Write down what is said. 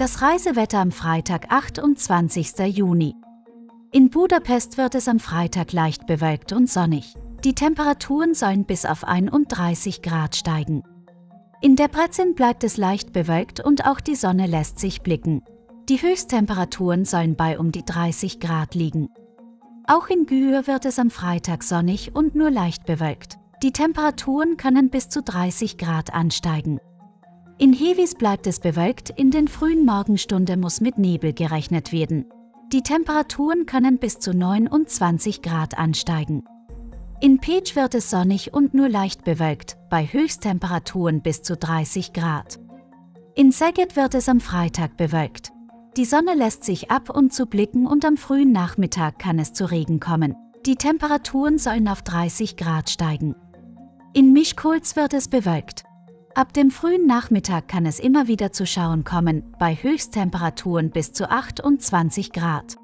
Das Reisewetter am Freitag, 28. Juni. In Budapest wird es am Freitag leicht bewölkt und sonnig. Die Temperaturen sollen bis auf 31 Grad steigen. In Debrecen bleibt es leicht bewölkt und auch die Sonne lässt sich blicken. Die Höchsttemperaturen sollen bei um die 30 Grad liegen. Auch in Gühe wird es am Freitag sonnig und nur leicht bewölkt. Die Temperaturen können bis zu 30 Grad ansteigen. In Hevis bleibt es bewölkt, in den frühen Morgenstunden muss mit Nebel gerechnet werden. Die Temperaturen können bis zu 29 Grad ansteigen. In Peach wird es sonnig und nur leicht bewölkt, bei Höchsttemperaturen bis zu 30 Grad. In Szeged wird es am Freitag bewölkt. Die Sonne lässt sich ab und zu blicken und am frühen Nachmittag kann es zu Regen kommen. Die Temperaturen sollen auf 30 Grad steigen. In Mischkolz wird es bewölkt. Ab dem frühen Nachmittag kann es immer wieder zu Schauen kommen, bei Höchsttemperaturen bis zu 28 Grad.